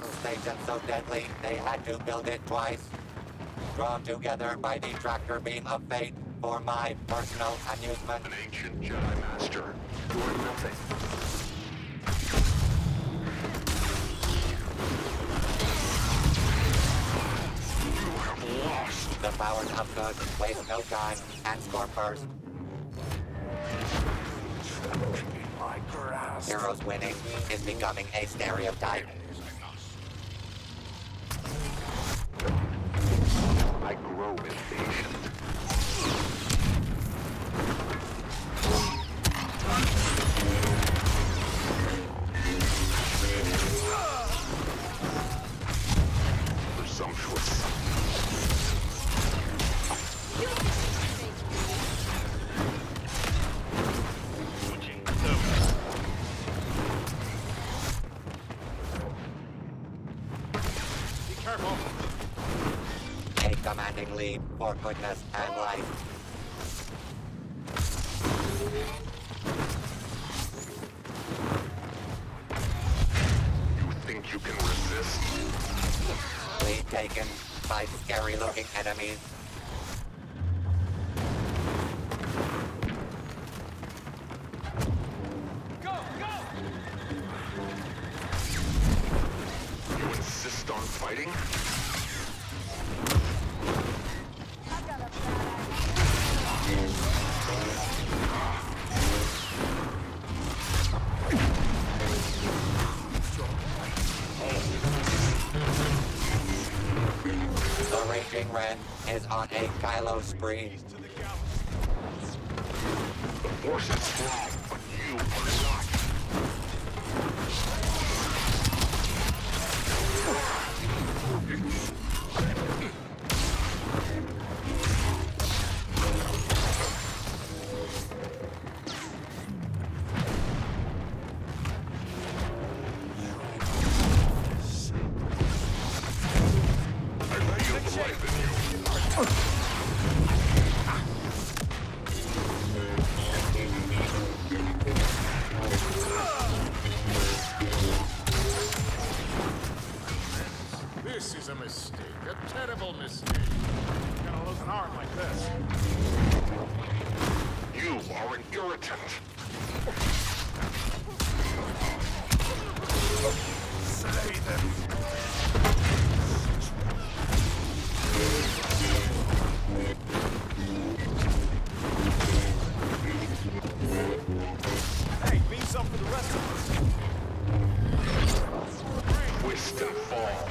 battle station so deadly they had to build it twice. Drawn together by the tractor beam of fate for my personal amusement. An ancient Jedi Master. Doing nothing. You have lost. The powers of good waste no time and score first. In my grasp. Heroes winning is becoming a stereotype. Careful. A commanding lead for goodness and life. You think you can resist? Lead taken by scary looking enemies. Fighting? The Raging Ren is on a Kylo spree. The force is strong, but you are not. Terrible mistake. Gonna lose an arm like this. You are an irritant. Slay them. Hey, mean something for the rest of us. Twist and fall.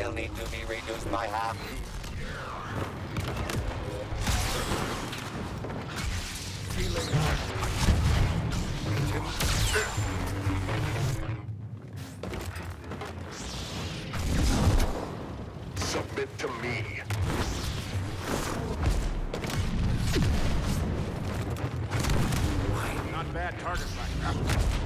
Submit. Enemy still need to be reduced by half. Submit to me. Not bad target practice.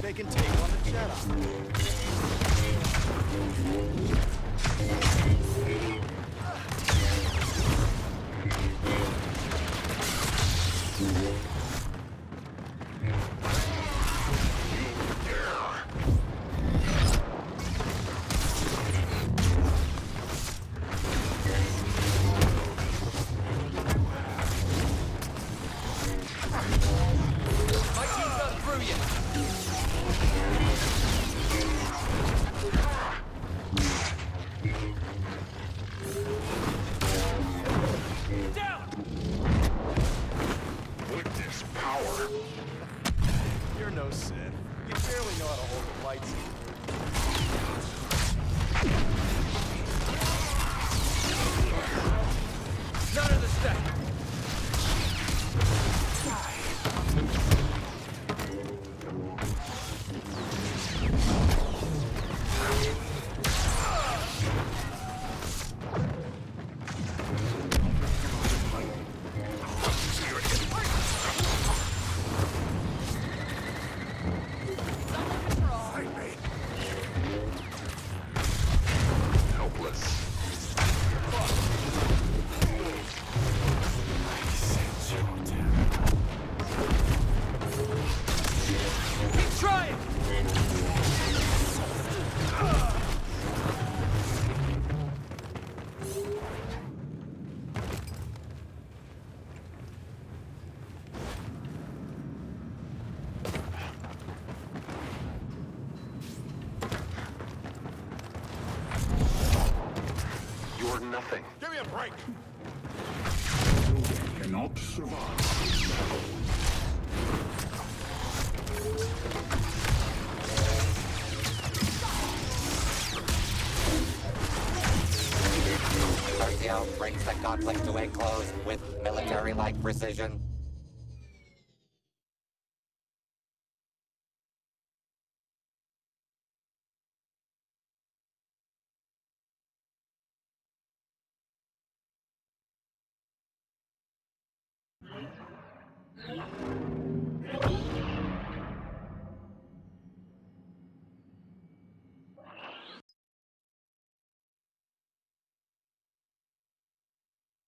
They can take on the Jedi. Thank you. Sith. You barely know how to hold a lightsaber. You're nothing. Give me a break! Cannot survive. Versio brings the conflict to a close with military-like precision. Thank you.